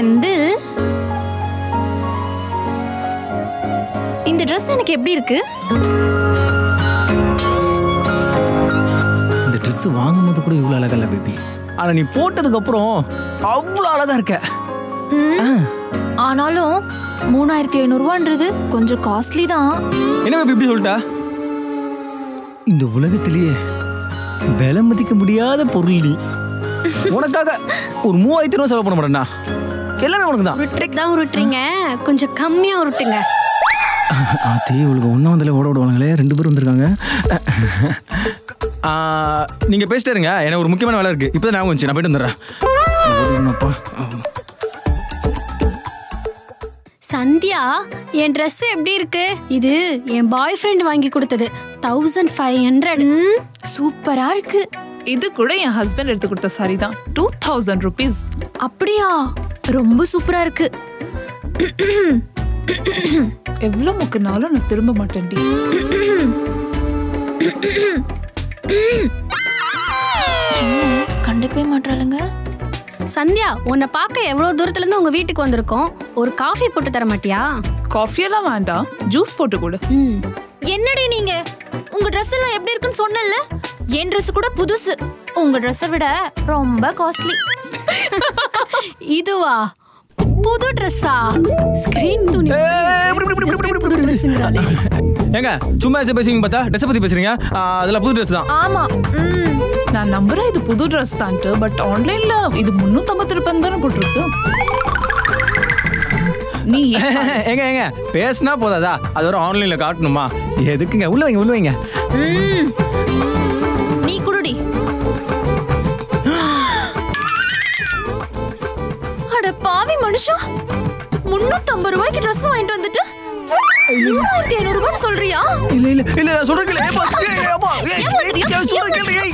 செந்தில் இந்த ட்ரெஸ் எனக்கு எப்படி இருக்கு? இந்த ட்ரெஸ் வாங்கும்போது கூட இவ்வளோ அழகா இல்லை பேபி ஆனால் நீ போட்டதுக்கு அப்புறம் அவ்வளோ அழகா இருக்க. ஆனாலும் மூணாயிரத்தி ஐநூறுரூவான்றது கொஞ்சம் காஸ்ட்லி தான். என்ன பேபி இப்படி சொல்லிட்டா? இந்த உலகத்திலேயே விலை மதிக்க முடியாத பொருள் நீ. உனக்காக ஒரு மூவாயிரத்தி ரூபா செலவு பண்ண மாட்டேன்னா? எல்லாமே உனக்கு தான் தான் உருட்டுறீங்க. கொஞ்சம் கம்மியா உருட்டுங்க. ஆத்தி உங்களுக்கு ஒன்றாவதுல ஓட விடுவாங்களே ரெண்டு பேரும் வந்திருக்காங்க. ஆ, நீங்க பேசிட்டே இருங்க. எனக்கு ஒரு முக்கியமான வேலை இருக்கு. இப்போ ஞாபகம் வந்துச்சு. நான் போயிட்டு வந்துடுறேன். சந்தியா என் Dress எப்படி இருக்கு? இது என் பாய் ஃப்ரெண்ட் வாங்கி கொடுத்தது. தௌசண்ட் ஃபைவ் ஹண்ட்ரட் சூப்பரா இருக்கு. இது கூட என் ஹஸ்பண்ட் எடுத்து கொடுத்த சாரி தான். டூ தௌசண்ட் ருபீஸ் அப்படியா? ரொம்ப சூப்பரா இருக்கு. எவ்வளோ முக்கினாலும் நான் திரும்ப மாட்டேன்டி கண்டுக்கவே மாட்டாளுங்க சந்தியா உன்னை பார்க்க எவ்வளவு தூரத்துல இருந்து உங்க வீட்டுக்கு வந்திருக்கோம்? ஒரு காஃபி போட்டு தர மாட்டியா? காஃபியெல்லாம் வேண்டாம். ஜூஸ் போட்டு கொடு. என்னடி நீங்க? உங்க Dress எல்லாம் எப்படி இருக்குன்னு சொன்னல என் Dress கூட புதுசு. உங்க Dress-அ விட ரொம்ப காஸ்ட்லி இதுவா? புது ட்ரெஸ்ஸா ஸ்கிரீன் துணி புது ஏங்க சும்மா ஏசே பேசுவீங்க பார்த்தா? ட்ரெஸ் பத்தி பேசுறீங்க. ஆ, அதெல்லாம் புது ட்ரெஸ் தான் ஆமா நான் நம்புறேன் இது புது ட்ரெஸ் தான்ட்டு பட் ஆன்லைன்ல இது முன்னூத்தம்பது ரூபாய் தானே போட்டிருக்கு. நீ ஏங்க ஏங்க பேசினா போதாதா? அது ஒரு ஆன்லைன்ல காட்டணுமா? எதுக்குங்க? உள்ள வைங்க உள்ள வைங்க. நீ குடுடி. முன்னூத்தம்பது ரூபாய்க்கு Dress வாங்கிட்டு வந்துட்டு மூணாயிரத்தி ஐநூறு ரூபான்னு சொல்றியா இல்ல இல்ல இல்ல நான் சொல்றேன் கேளு. ஏப்பா, ஏய், கேளு, ஏய்?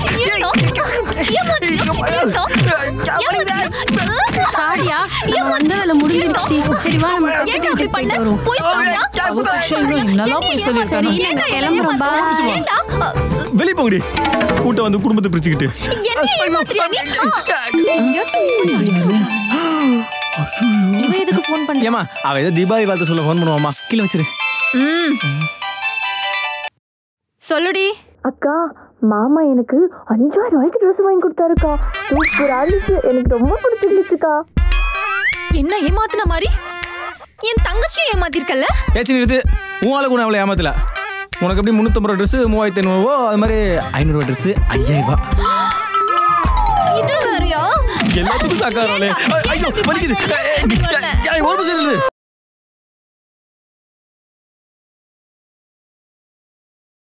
சாரியா வந்த வேலை முடிஞ்சிருச்சு சரி வா நம்ம ஏன்டா அப்படி பண்ண? போய் போய் சரி இல்ல கிளம்புறோம் பா? வெளிய போங்கடி வந்து குடும்பத்தை பிரிச்சுக்கிட்டு என்னை ஏமாத்துறியா நீ? இவன் எதுக்கு ஃபோன் பண்ண ஏமா அவ ஏதோ தீபாவளி வாழ்த்து சொல்ல ஃபோன் பண்ணுவாமா கீழே வச்சிரு. ம். சொல்லுடி. அக்கா மாமா எனக்கு அஞ்சாயிரம் ரூபாய்க்கு ட்ரெஸ் வாங்கி கொடுத்தாருக்கா. சூப்பரா இருந்துச்சு எனக்கு ரொம்ப பிடிச்சிருந்துச்சுக்கா. என்ன ஏமாத்துன மாதிரி? என் தங்கச்சியும் ஏமாத்திருக்கல்ல? ஏச்சு நிறுத்து உன் ஆளு கூட அவளை ஏமாத்தல. உனக்கு எப்படி முந்நூற்றம்பது ரூபா ட்ரெஸ் மூவாயிரத்தி ஐநூறுவோ அது மாதிரி ஐநூறுவா ட்ரெஸ் ஐயாயிரம் ரூபா. எல்லாத்துக்கும் சாக்காரே ஐயோ வலிக்குது. ஏய், ஏய்,